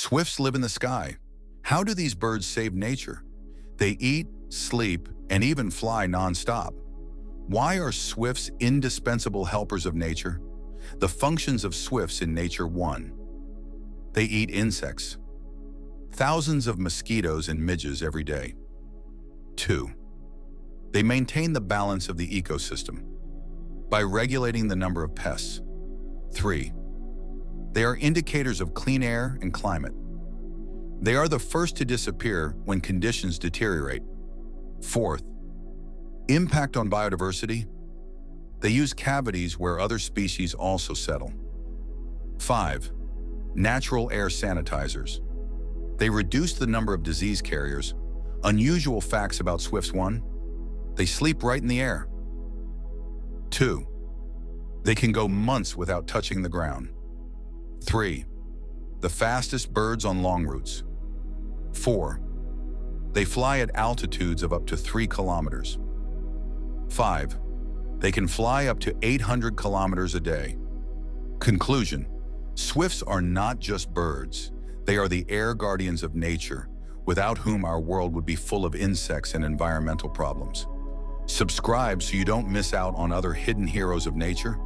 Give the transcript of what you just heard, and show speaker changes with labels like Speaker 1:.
Speaker 1: Swifts live in the sky. How do these birds save nature? They eat, sleep, and even fly nonstop. Why are swifts indispensable helpers of nature? The functions of swifts in nature 1. They eat insects. Thousands of mosquitoes and midges every day. 2. They maintain the balance of the ecosystem by regulating the number of pests. 3. They are indicators of clean air and climate. They are the first to disappear when conditions deteriorate. Fourth, impact on biodiversity. They use cavities where other species also settle. 5. Natural air sanitizers. They reduce the number of disease carriers. Unusual facts about Swifts 1. They sleep right in the air. 2. They can go months without touching the ground. 3. The fastest birds on long routes. 4. They fly at altitudes of up to 3 kilometers. 5. They can fly up to 800 kilometers a day. Conclusion. Swifts are not just birds. They are the air guardians of nature, without whom our world would be full of insects and environmental problems. Subscribe so you don't miss out on other hidden heroes of nature